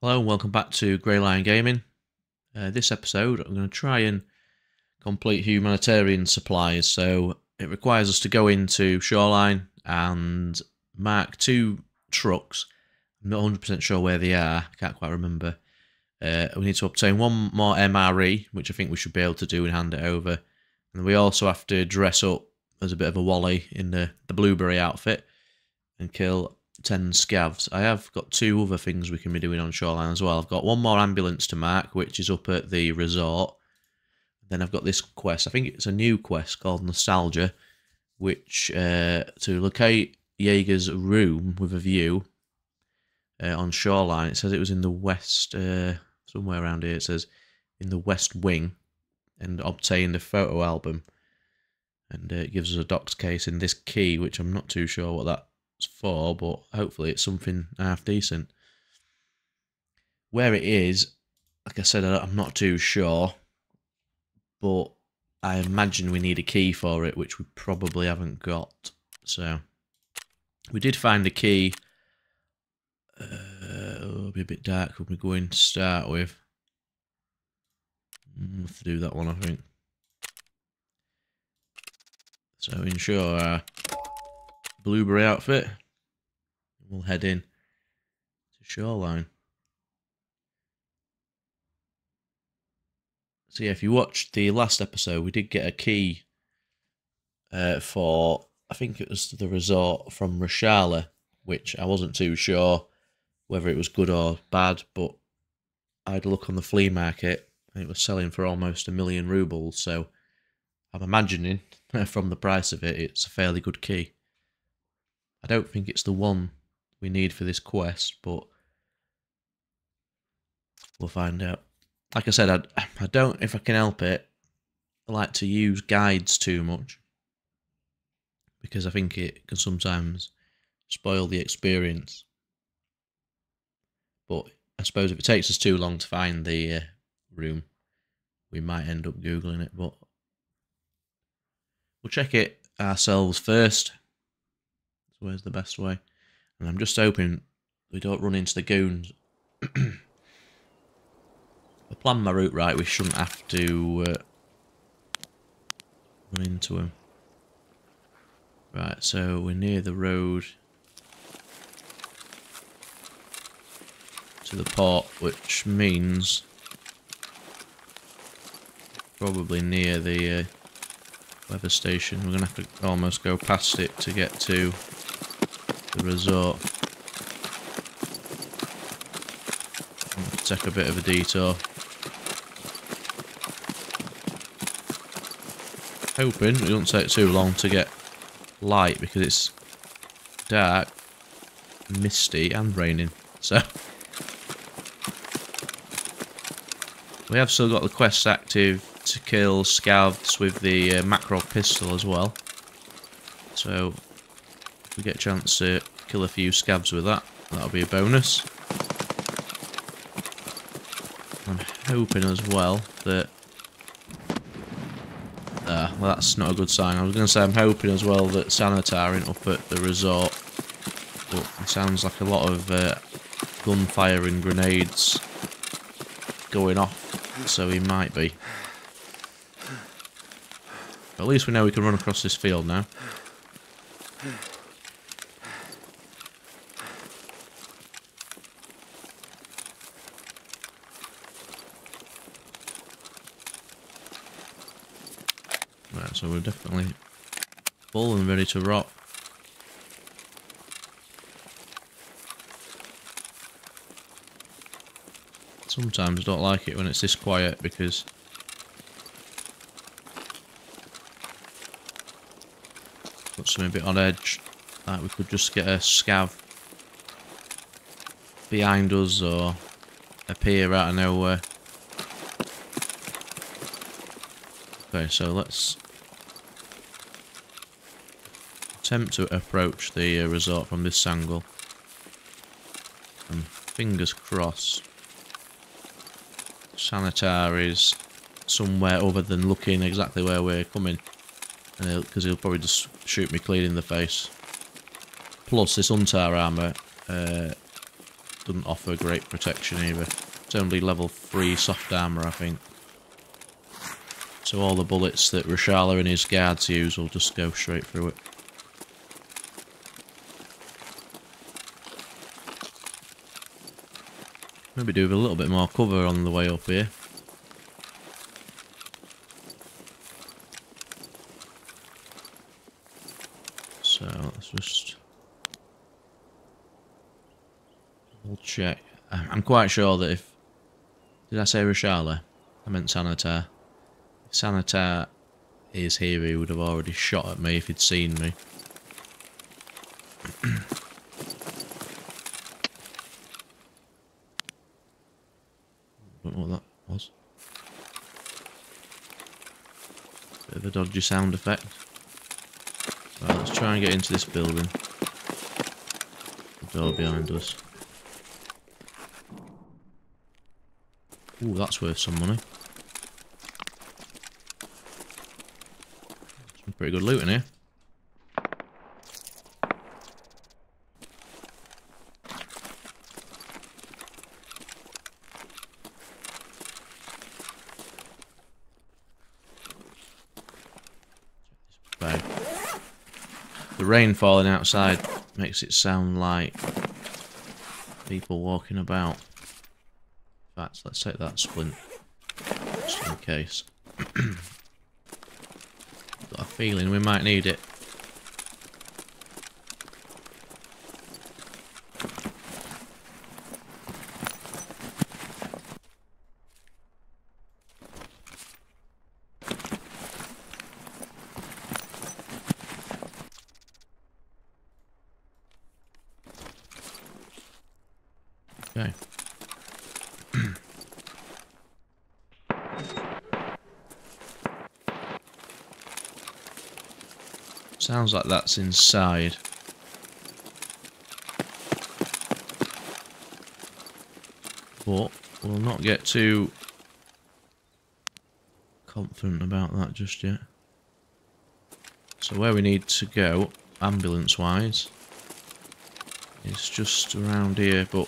Hello and welcome back to Grey Lion Gaming. Uh, this episode I'm going to try and complete humanitarian supplies. So it requires us to go into Shoreline and mark two trucks. I'm not 100% sure where they are, I can't quite remember. Uh, we need to obtain one more MRE, which I think we should be able to do and hand it over. And we also have to dress up as a bit of a Wally in the, the blueberry outfit and kill 10 scavs. I have got two other things we can be doing on Shoreline as well. I've got one more ambulance to mark, which is up at the resort. Then I've got this quest. I think it's a new quest called Nostalgia, which uh, to locate Jaeger's room with a view uh, on Shoreline. It says it was in the west, uh, somewhere around here. It says in the west wing, and obtain the photo album. And uh, it gives us a docs case in this key, which I'm not too sure what that for, but hopefully it's something half decent. Where it is, like I said, I'm not too sure, but I imagine we need a key for it, which we probably haven't got. So we did find a key. Uh, it'll be a bit dark when we go in to start with. We'll have to do that one, I think. So ensure blueberry outfit. We'll head in to Shoreline. So yeah, if you watched the last episode, we did get a key uh, for, I think it was the resort from Reshala, which I wasn't too sure whether it was good or bad, but I had a look on the flea market and it was selling for almost a million rubles, so I'm imagining from the price of it, it's a fairly good key. I don't think it's the one we need for this quest, but we'll find out. Like I said, I, I don't, if I can help it, I like to use guides too much because I think it can sometimes spoil the experience. But I suppose if it takes us too long to find the uh, room, we might end up googling it. But we'll check it ourselves first. Where's the best way? And I'm just hoping we don't run into the goons. I planned my route right, we shouldn't have to uh, run into them. Right, so we're near the road to the port, which means probably near the uh, weather station. We're going to have to almost go past it to get to the resort. Take a bit of a detour. Hoping it doesn't take too long to get light because it's dark, misty and raining. So we have still got the quest active to kill scavs with the uh, macro pistol as well. So we get a chance to kill a few scavs with that, that'll be a bonus. I'm hoping as well that... Ah, well that's not a good sign. I was going to say I'm hoping as well that Sanitar ain't up at the resort. But it sounds like a lot of uh, gunfire and grenades going off, so he might be. But at least we know we can run across this field now. so we're definitely full and ready to rock. Sometimes I don't like it when it's this quiet because puts me a bit on edge. Like we could just get a scav behind us or appear out of nowhere. Okay, so let's attempt to approach the uh, resort from this angle. And fingers crossed, Sanitar is somewhere other than looking exactly where we're coming. Because he'll, he'll, probably just shoot me clean in the face. Plus, this Untar armour uh, doesn't offer great protection either. It's only level 3 soft armour, I think. So all the bullets that Reshala and his guards use will just go straight through it. Maybe do a little bit more cover on the way up here. So let's just double check. I'm quite sure that if did I say Reshala? I meant Sanitar. If Sanitar is here, he would have already shot at me if he'd seen me. Don't know what that was. Bit of a dodgy sound effect. Right, let's try and get into this building. The door behind us. Ooh, that's worth some money. Some pretty good loot in here. Bag. The rain falling outside makes it sound like people walking about. In fact, let's take that splint just in case. Got a feeling we might need it. Okay. Sounds like that's inside. But we'll not get too confident about that just yet. So where we need to go, ambulance-wise, is just around here, but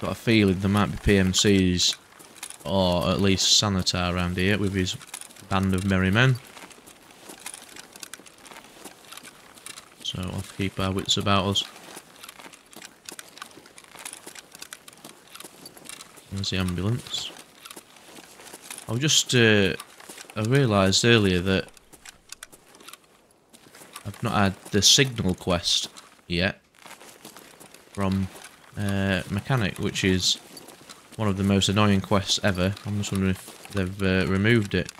got a feeling there might be PMCs or at least Sanitar around here with his band of merry men. So I'll keep our wits about us. There's the ambulance. I just, uh, I realised earlier that I've not had the signal quest yet from uh, Mechanic, which is one of the most annoying quests ever. I'm just wondering if they've uh, removed it.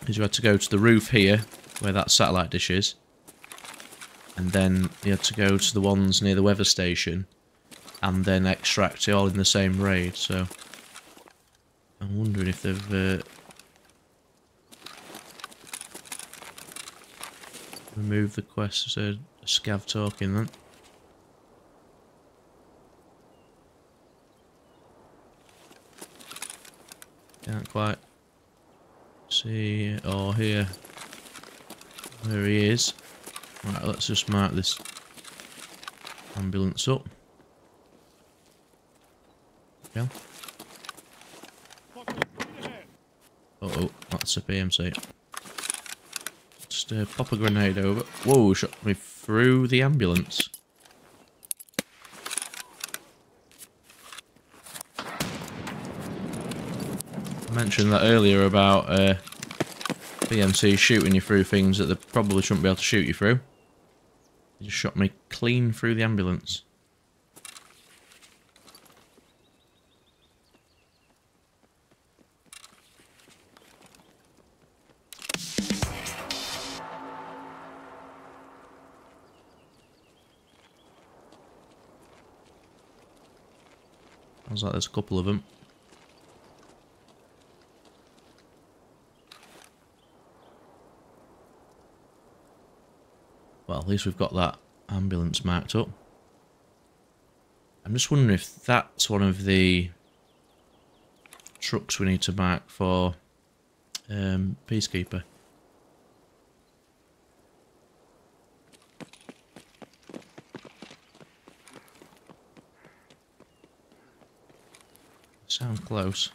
Because you had to go to the roof here, where that satellite dish is. And then you had to go to the ones near the weather station. And then extract it all in the same raid, so... I'm wondering if they've... Uh, removed the quest as a scav talking then. Can't quite see or hear where he is. Right, let's just mark this ambulance up. Yeah. Uh oh, that's a PMC. Just uh, pop a grenade over. Whoa, shot me through the ambulance. I mentioned that earlier about uh, PMC shooting you through things that they probably shouldn't be able to shoot you through. He just shot me clean through the ambulance. Sounds like there's a couple of them. at least we've got that ambulance marked up. I'm just wondering if that's one of the trucks we need to mark for um, Peacekeeper. Sounds close.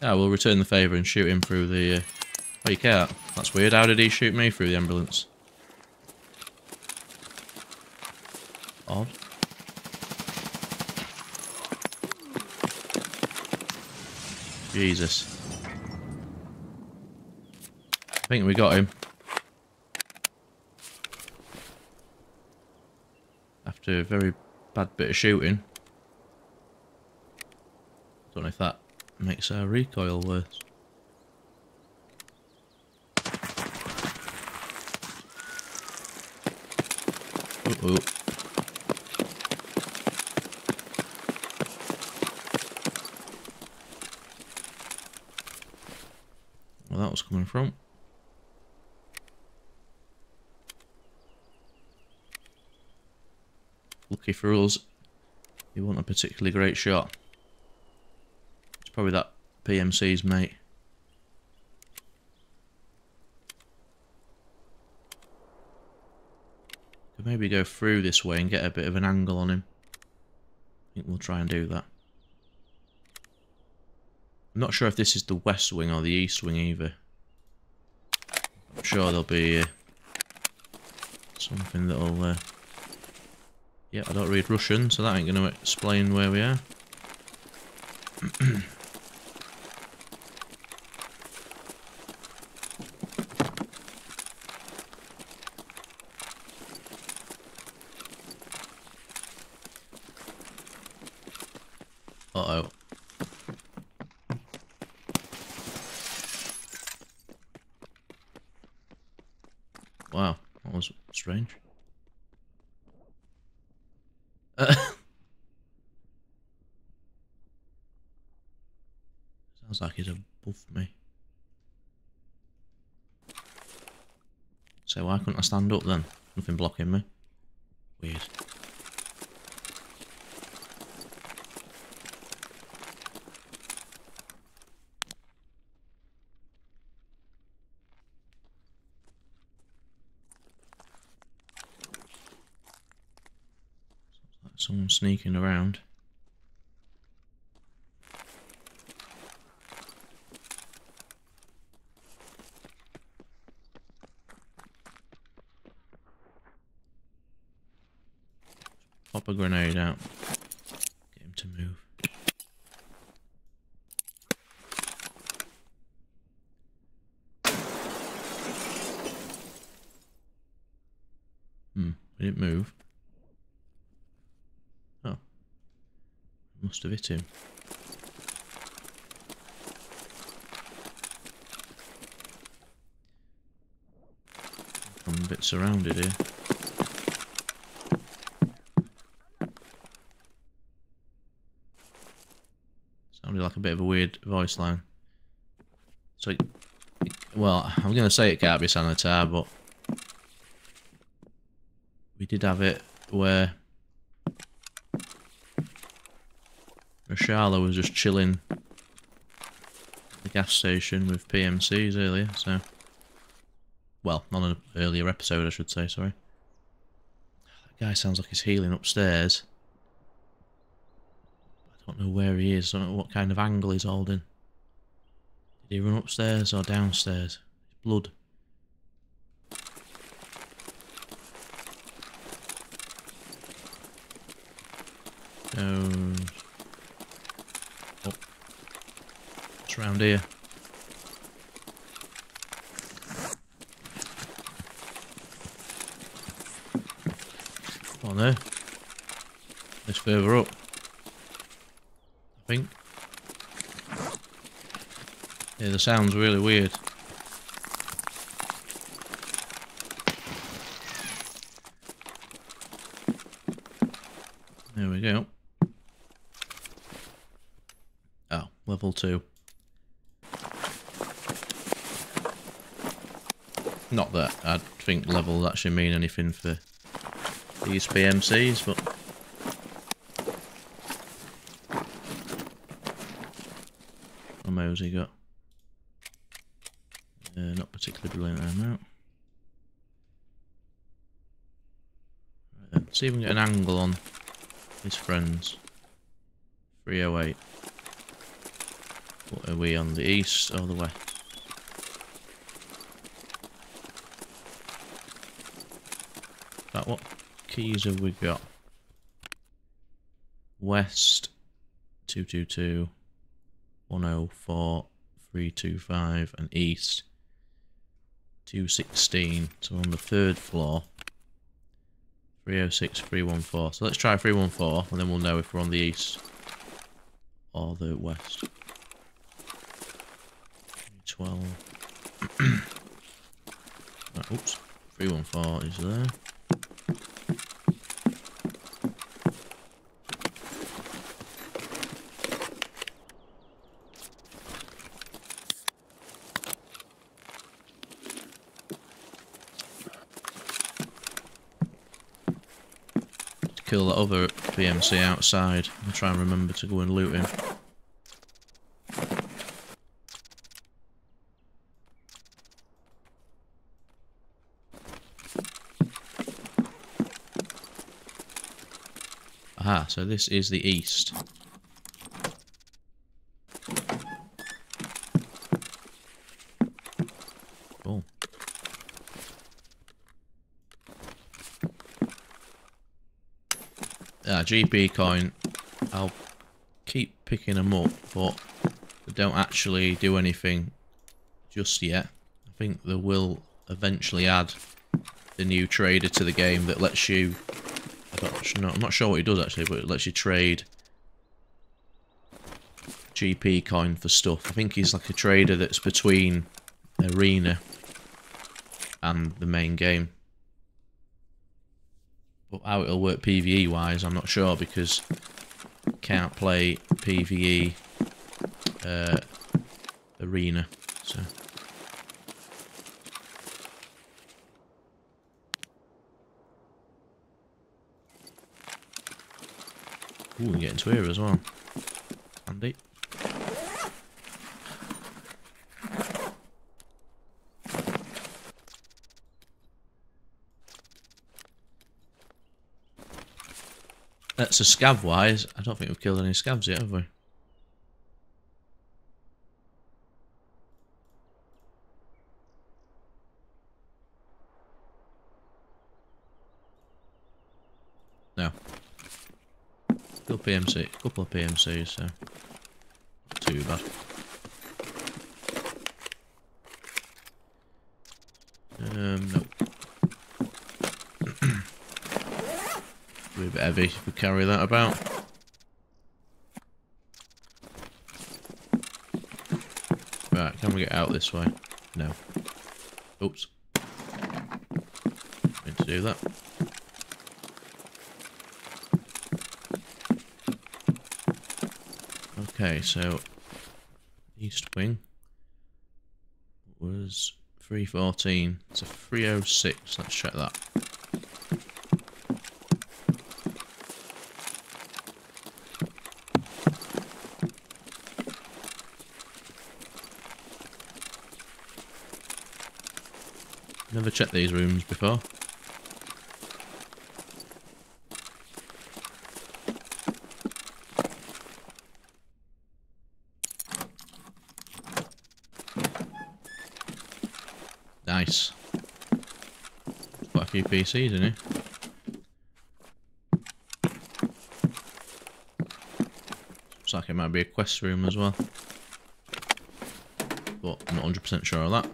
Yeah, we'll return the favour and shoot him through the... Uh, oh, you can't. That's weird. How did he shoot me through the ambulance? Odd. Jesus. I think we got him. After a very bad bit of shooting. Don't know if that makes our recoil worse. Uh oh. Where that was coming from. Lucky for us, he wasn't a particularly great shot. It's probably that PMC's mate. Could maybe go through this way and get a bit of an angle on him. I think we'll try and do that. I'm not sure if this is the west wing or the east wing either. I'm sure there'll be uh, something that'll... Uh... Yeah, I don't read Russian, so that ain't going to explain where we are. Wow, that was strange. Uh, sounds like he's above me. So why couldn't I stand up then? Nothing blocking me. Weird. Sneaking around. Pop a grenade out. Get him to move. Hmm, he didn't move. Oh. Have hit him. I'm a bit surrounded here. Sounded like a bit of a weird voice line. So, it, it, well, I'm going to say it can't be Sanitar, but we did have it where Reshala was just chilling the gas station with PMCs earlier, so... Well, on an earlier episode, I should say, sorry. That guy sounds like he's healing upstairs. I don't know where he is, I don't know what kind of angle he's holding. Did he run upstairs or downstairs? Blood. Goes... Oh. It's around here. On there. It's further up. I think. Yeah, the sound's really weird. There we go. Oh, level two. Not that I think level actually mean anything for these PMCs, but... How many has he got? Uh, not particularly brilliant ammo. Right, let's see if we can get an angle on his friends. 308. What are we on the east or the west? What keys have we got? West 222 104 325 and east 216. So on the third floor. 306 314. So let's try 314 and then we'll know if we're on the east or the west. 12. right, oops. 314 is there. Kill that other PMC outside and try and remember to go and loot him. So this is the east. Cool. Ah, GP coin. I'll keep picking them up, but they don't actually do anything just yet. I think they will eventually add the new trader to the game that lets you... I am not sure what he does actually, but it lets you trade GP coin for stuff. I think he's like a trader that's between Arena and the main game. But how it'll work PvE wise, I'm not sure because can't play PvE uh, arena. So. Ooh, we get into here as well. Handy. That's a scav wise. I don't think we've killed any scavs yet, have we? No. PMC, couple of PMCs, so not too bad. Um, nope. A bit heavy if we carry that about. Right, can we get out this way? No. Oops. Need to do that. Okay, so east wing was 314 to 306. Let's check that. Never checked these rooms before. Nice. Quite a few PCs in here. Looks like it might be a quest room as well. But I'm not 100% sure of that.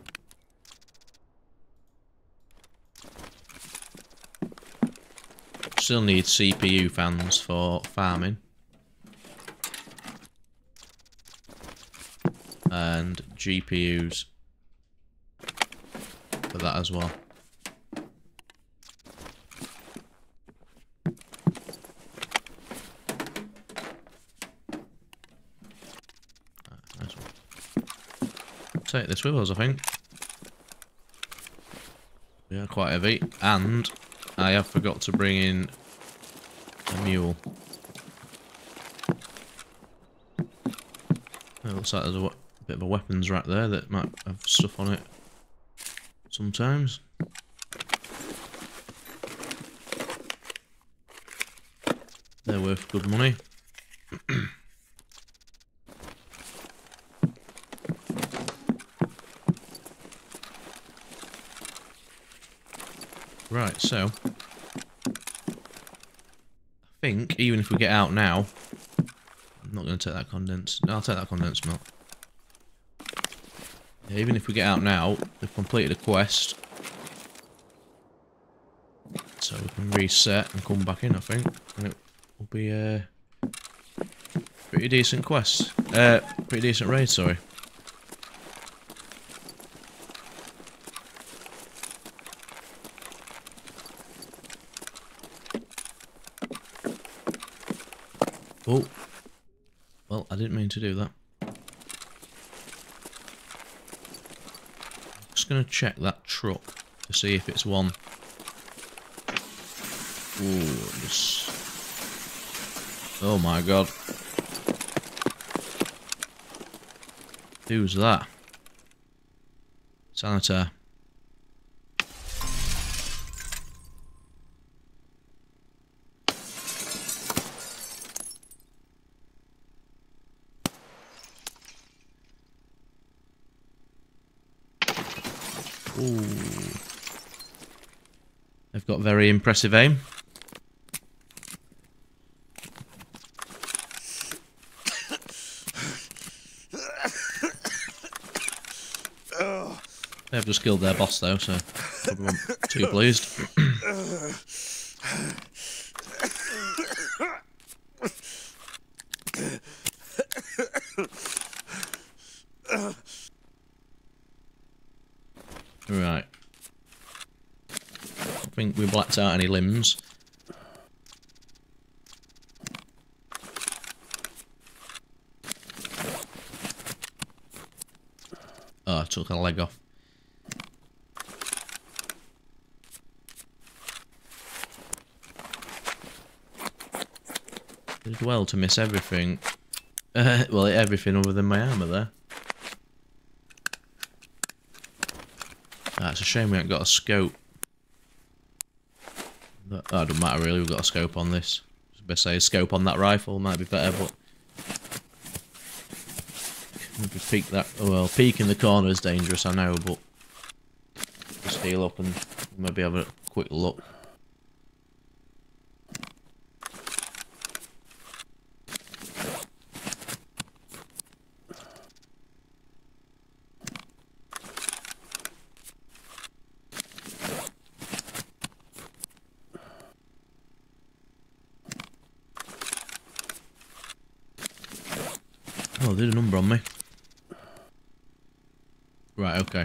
Still need CPU fans for farming. And GPUs for that as well. Take this with us, I think. Yeah, quite heavy. And I have forgot to bring in a mule. It looks like there's a bit of a weapons rack there that might have stuff on it sometimes. They're worth good money. Right, so... I think, even if we get out now... I'm not going to take that condensed... No, I'll take that condensed milk. Yeah, even if we get out now, we've completed a quest. So we can reset and come back in, I think. And it will be a pretty decent quest. Uh, pretty decent raid, sorry. Oh. Well, I didn't mean to do that. Just going to check that truck to see if it's one Ooh, this... Oh my god. Who's that? Sanitar. Got very impressive aim. They've just killed their boss though, so probably won't too pleased. right. I out any limbs. Oh, I took a leg off. Did well to miss everything. Uh, well, everything other than my armour there. That's ah, a shame we haven't got a scope. Oh, it doesn't matter really, we've got a scope on this. I was say a scope on that rifle might be better, but... Maybe peek that... Oh, well, peek in the corner is dangerous, I know, but... Just heal up and maybe have a quick look. Oh, there's a number on me. Right, okay.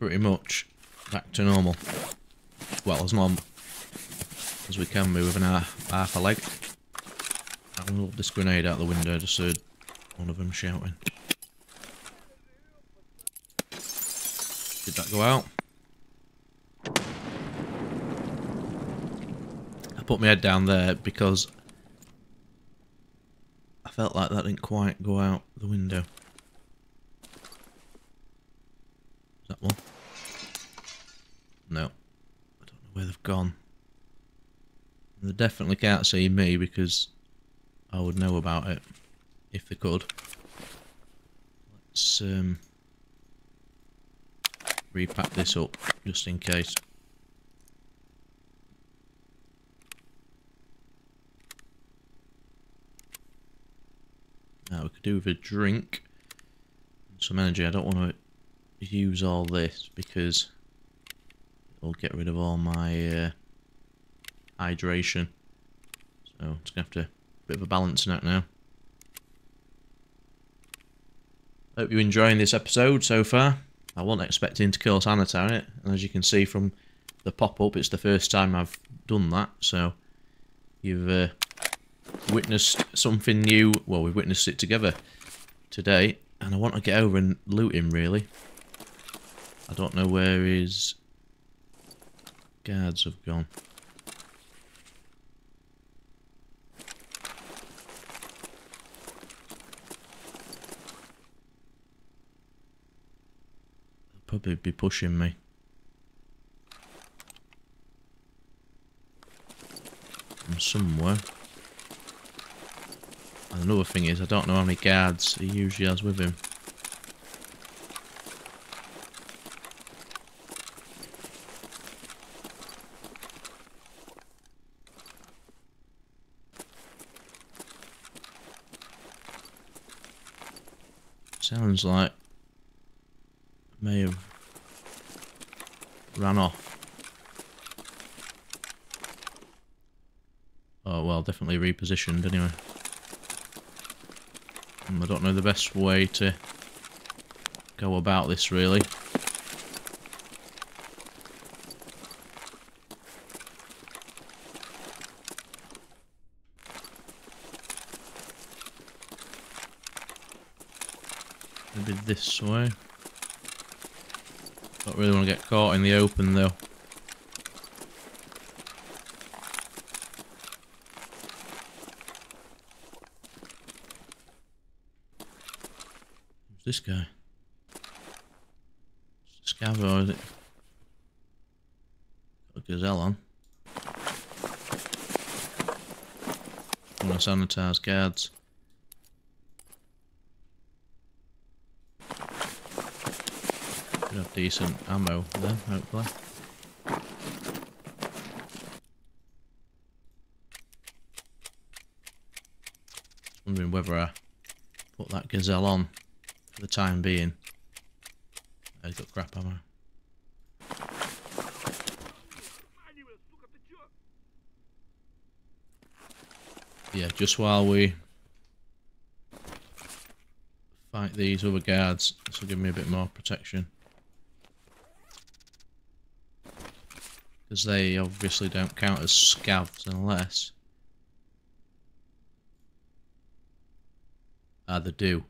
Pretty much back to normal. Well, as normal as we can be with an half, a leg. I will this grenade out the window, just heard one of them shouting. Did that go out? I put my head down there because I felt like that didn't quite go out the window. Is that one? No. I don't know where they've gone. They definitely can't see me because I would know about it if they could. Let's um, repack this up just in case. Now we could do with a drink. Some energy. I don't want to use all this because it'll get rid of all my uh, hydration. So it's going to have to bit of a balancing act now. Hope you're enjoying this episode so far. I wasn't expecting to kill Sanitar in it, and as you can see from the pop-up, it's the first time I've done that, so you've uh, witnessed something new. Well, we've witnessed it together today, and I want to get over and loot him, really. I don't know where his guards have gone. probably be pushing me. I'm somewhere. And another thing is, I don't know how many guards he usually has with him. Sounds like may have ran off. Oh well, definitely repositioned anyway. And I don't know the best way to go about this really. Maybe this way. Don't really want to get caught in the open though. Who's this guy? Scavo, is it? Got a gazelle on. I Want to Sanitar's guards. Should have decent ammo then, hopefully. Wondering whether I put that gazelle on for the time being. He's got crap ammo. Yeah, just while we fight these other guards, this will give me a bit more protection. Because they obviously don't count as scavs unless... Ah, they do.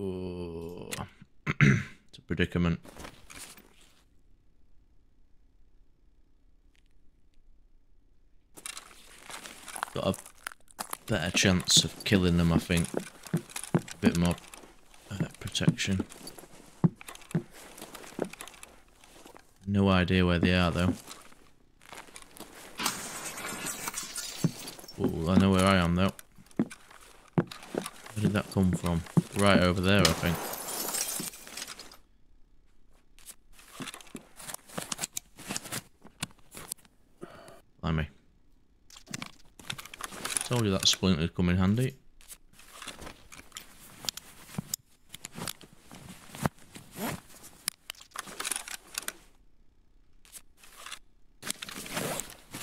Oh, it's a predicament. Got a better chance of killing them, I think. A bit more uh, protection. No idea where they are, though. Ooh, I know where I am, though. Where did that come from? Right over there, I think. Blimey. Told you that splint would come in handy.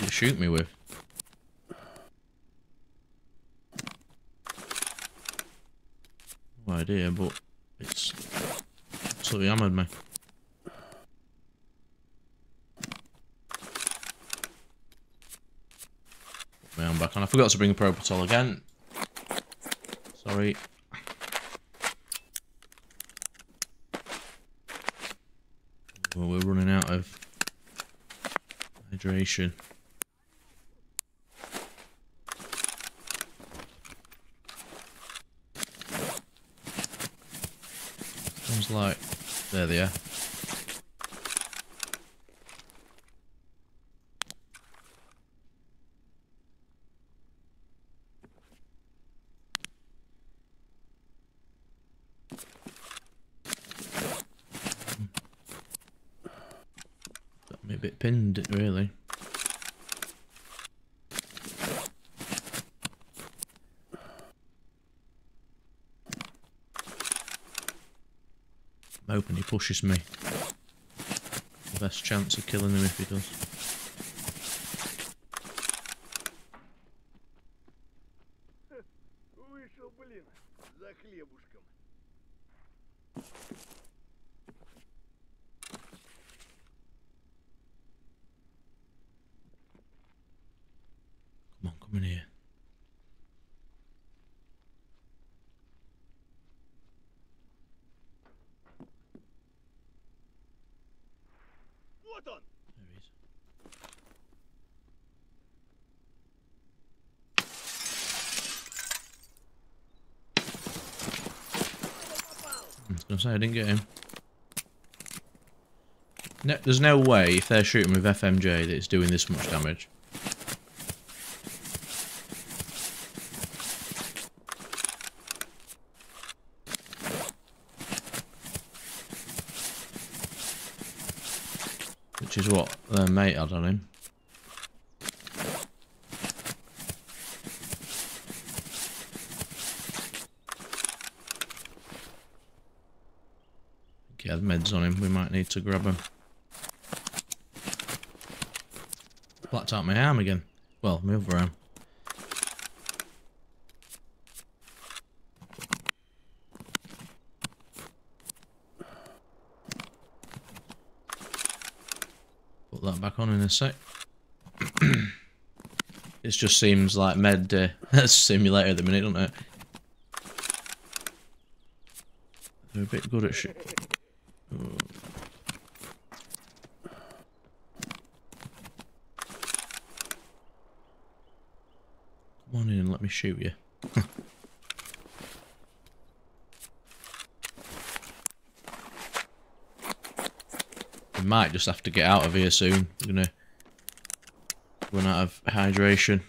You shoot me with. No idea, but it's absolutely hammered me. Put my back on. I forgot to bring a Propital again. Sorry. Well, we're running out of hydration. Like there they are. Got me a bit pinned, really. Pushes me. Best chance of killing him if he does. I was gonna say I didn't get him. No, there's no way if they're shooting with FMJ that it's doing this much damage. Which is what their mate had on him. On him. We might need to grab him. Blacked out my arm again. Well, other arm. Put that back on in a sec. it just seems like med uh, simulator at the minute, do not it? They're a bit good at shit. Come on in and let me shoot you. we might just have to get out of here soon. We're gonna run out of hydration.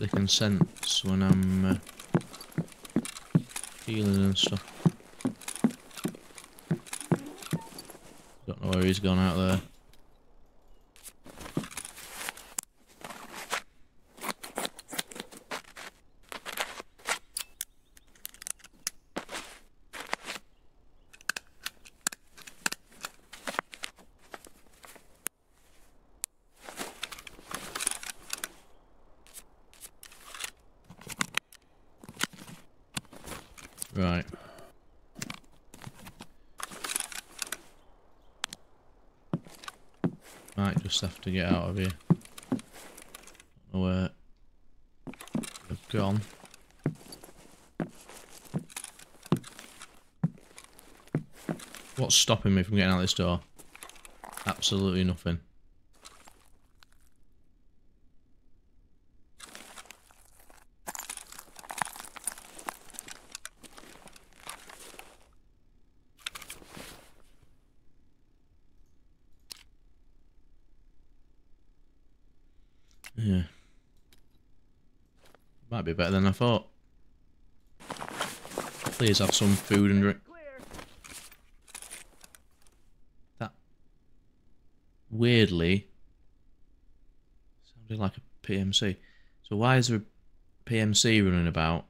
like they can sense when I'm uh, healing and stuff. Don't know where he's gone out there. Right. Might just have to get out of here. Where they've gone. What's stopping me from getting out this door? Absolutely nothing. Yeah. Might be better than I thought. Please have some food and drink. That weirdly sounded like a PMC. So why is there a PMC running about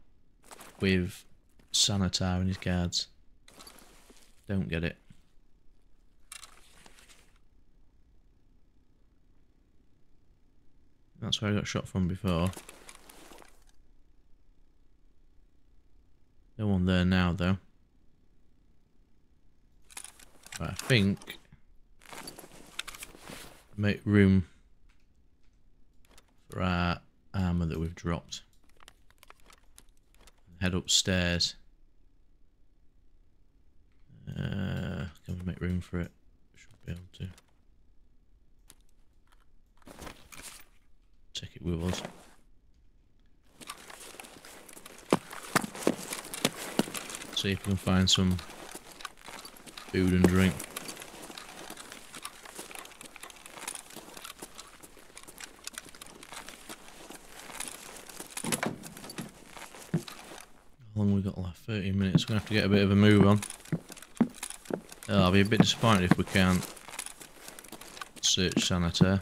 with Sanitar and his guards? Don't get it. That's where I got shot from before. No one there now, though. Right, I think make room for our armor that we've dropped. Head upstairs. Uh, can we make room for it? Should be able to. Take it with us. See if we can find some food and drink. How long we got left? 30 minutes. We're going to have to get a bit of a move on. I'll be a bit disappointed if we can't search Sanitar.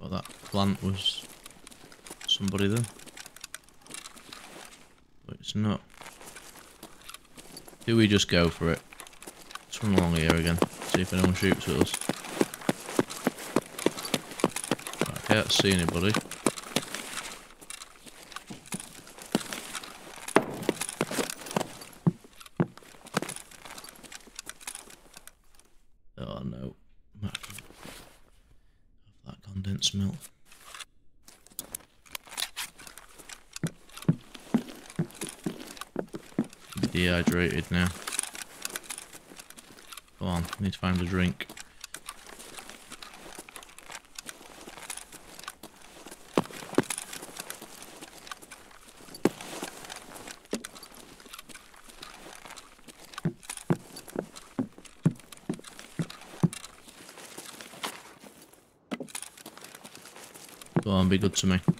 But that plant was somebody there. But it's not. Do we just go for it? Let's run along here again. See if anyone shoots at us. I can't see anybody. dehydrated now. Come on, I need to find a drink. Go on, be good to me.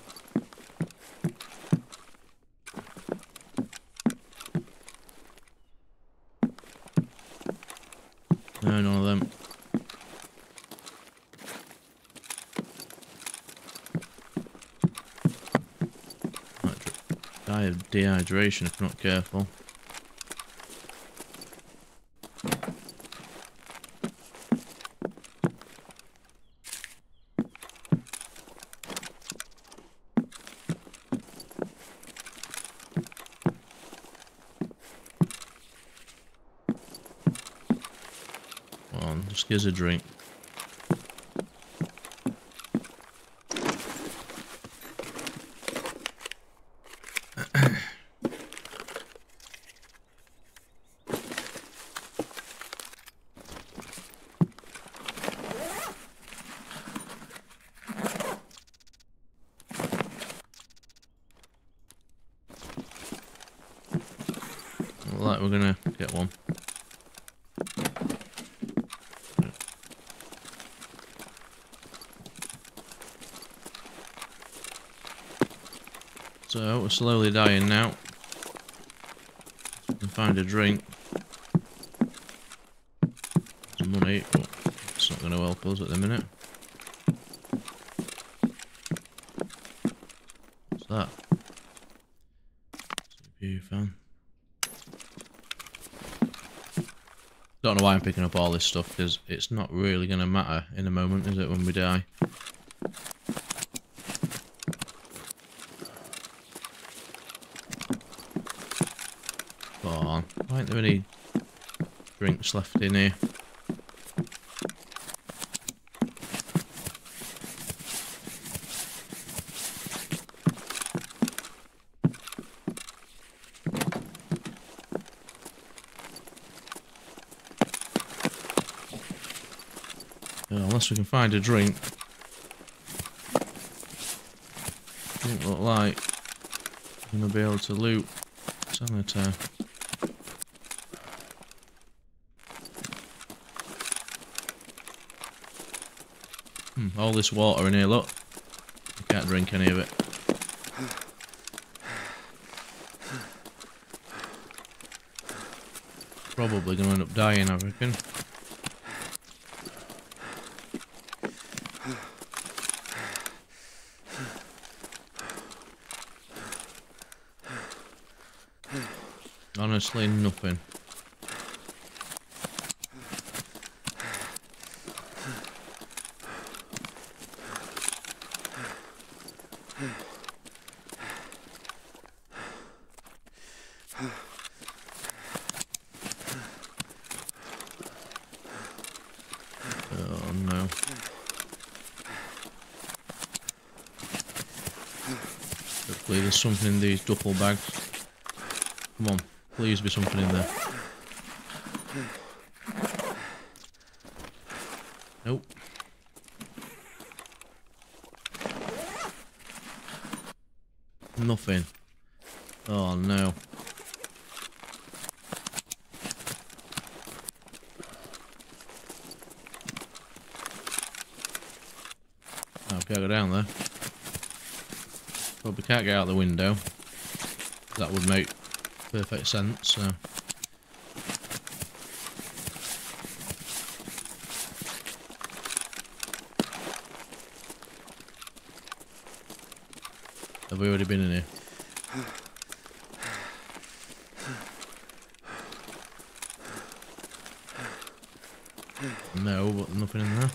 Die of dehydration if not careful. On, just give a drink. Look like we're gonna get one. So we're slowly dying now. Can find a drink. Some money, but it's not going to help us at the minute. What's that? CPU fan. Don't know why I'm picking up all this stuff because it's not really going to matter in a moment, is it, when we die? Go Why aren't there any drinks left in here? Unless we can find a drink. Doesn't look like we're gonna be able to loot Sanitar. All this water in here, look. I can't drink any of it. Probably gonna end up dying, I reckon. Honestly, nothing. Oh no. Hopefully there's something in these duffel bags. Come on, please be something in there. Nope. Nothing. Oh no. Can't go down there. Probably can't get out the window. That would make perfect sense, so. Have we already been in here? No, but nothing in there.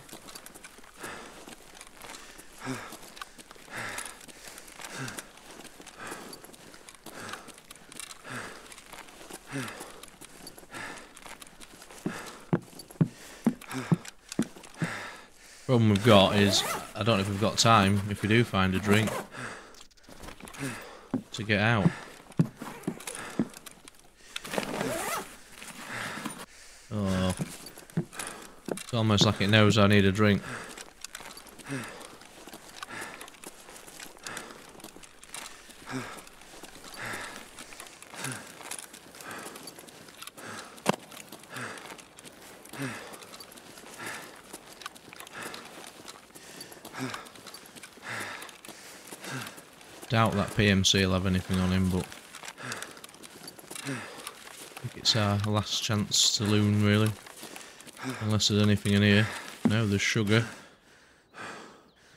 Problem we've got is, I don't know if we've got time, if we do find a drink, to get out. Oh. It's almost like it knows I need a drink. Doubt that PMC will have anything on him, but I think it's our last chance to loon, really. Unless there's anything in here. No, there's sugar.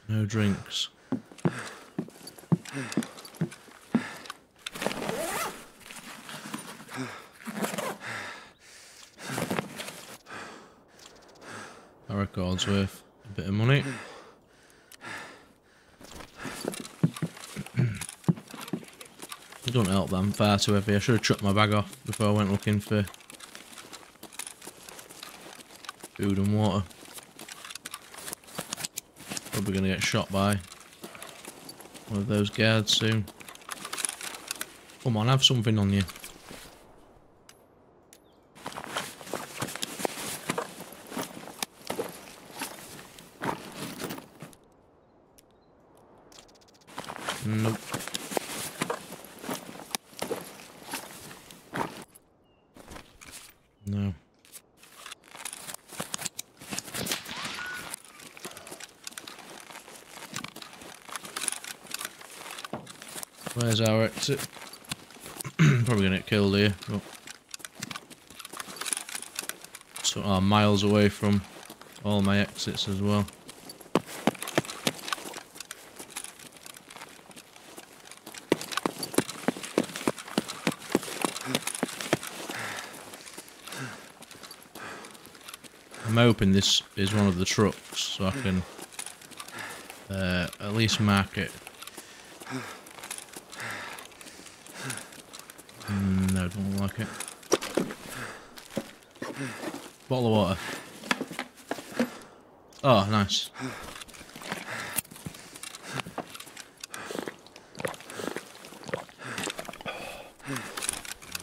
No drinks. Our record's worth a bit of money. It far too heavy. I should have chucked my bag off before I went looking for food and water. Probably gonna get shot by one of those guards soon. Come on, have something on you. Where's our exit? Probably gonna get killed here. But so I'm miles away from all my exits as well. I'm hoping this is one of the trucks so I can uh, at least mark it. No, don't like it. Bottle of water. Oh, nice.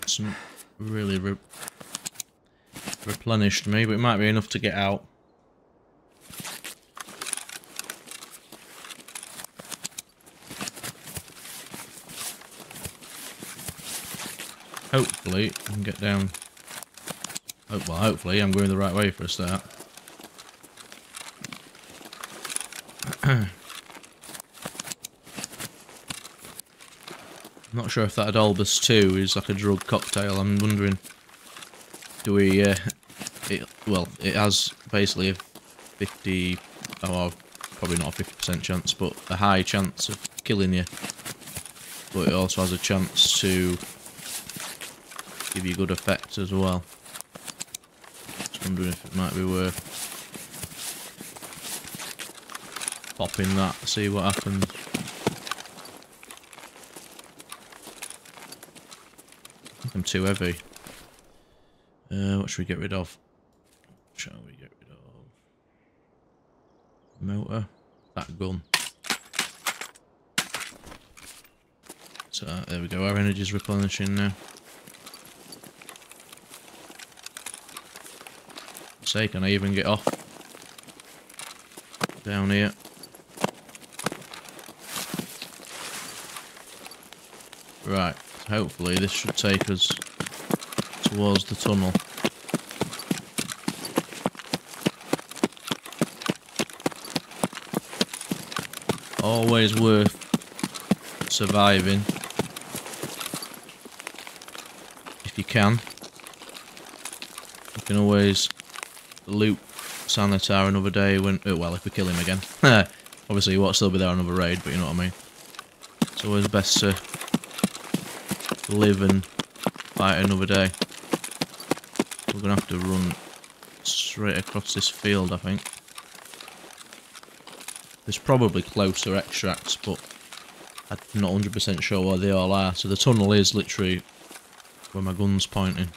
It's really re replenished me, but it might be enough to get out. Hopefully, I can get down. Oh, well, hopefully, I'm going the right way for a start. I'm not sure if that Obdolbos 2 is like a drug cocktail. I'm wondering, do we, uh, it, well, it has basically a 50, or probably not a 50% chance, but a high chance of killing you. But it also has a chance to give you good effects as well. Just wondering if it might be worth popping that, see what happens. I'm too heavy. Uh, what should we get rid of? Shall we get rid of motor? That gun. So there we go. Our energy's replenishing now. Say, can I even get off down here? Right. Hopefully this should take us towards the tunnel. Always worth surviving. If you can. You can always loot Sanitar another day when... Oh, well, if we kill him again. Uh, obviously, he won't still be there another raid, but you know what I mean. It's always best to live and fight another day. We're going to have to run straight across this field, I think. There's probably closer extracts, but I'm not 100% sure where they all are. So the tunnel is literally where my gun's pointing.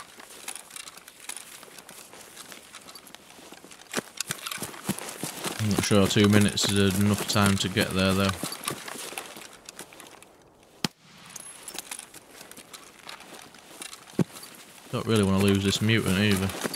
I'm not sure two minutes is enough time to get there though. Don't really want to lose this mutant either.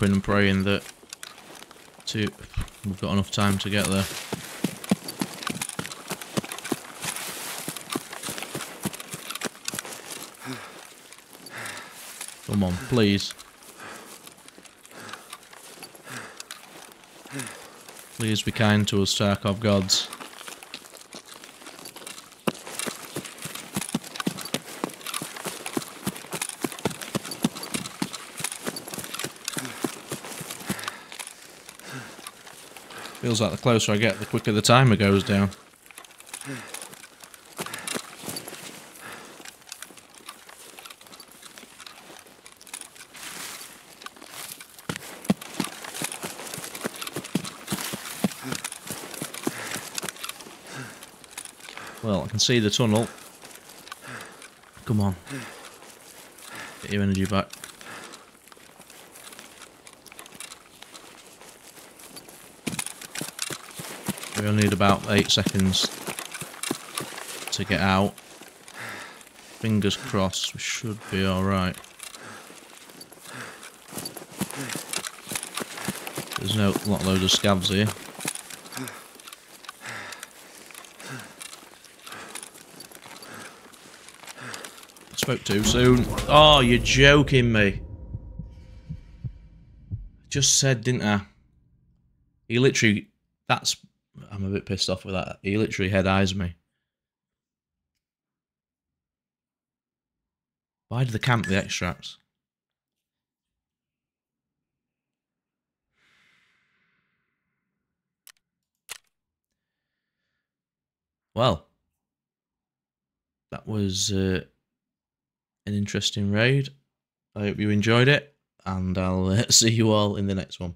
Hoping and praying that to we've got enough time to get there. Come on, please. Please be kind to us, Tarkov gods. Feels like the closer I get, the quicker the timer goes down. Well, I can see the tunnel. Come on. Get your energy back. We only need about eight seconds to get out. Fingers crossed, we should be alright. There's no not loads of scavs here. Spoke too soon. Oh, you're joking me. Just said, didn't I? He literally. That's. Bit pissed off with that. He literally head eyes me. Why did they camp the extracts? Well, that was uh, an interesting raid. I hope you enjoyed it, and I'll uh, see you all in the next one.